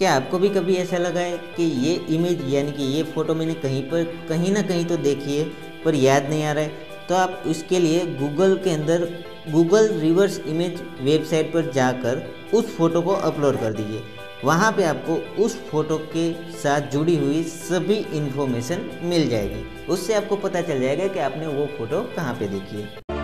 क्या आपको भी कभी ऐसा लगा है कि ये इमेज यानी कि ये फ़ोटो मैंने कहीं पर, कहीं ना कहीं तो देखी है, पर याद नहीं आ रहा है? तो आप उसके लिए गूगल के अंदर गूगल रिवर्स इमेज वेबसाइट पर जाकर उस फ़ोटो को अपलोड कर दीजिए। वहाँ पे आपको उस फ़ोटो के साथ जुड़ी हुई सभी इन्फॉर्मेशन मिल जाएगी। उससे आपको पता चल जाएगा कि आपने वो फ़ोटो कहाँ पे देखी है।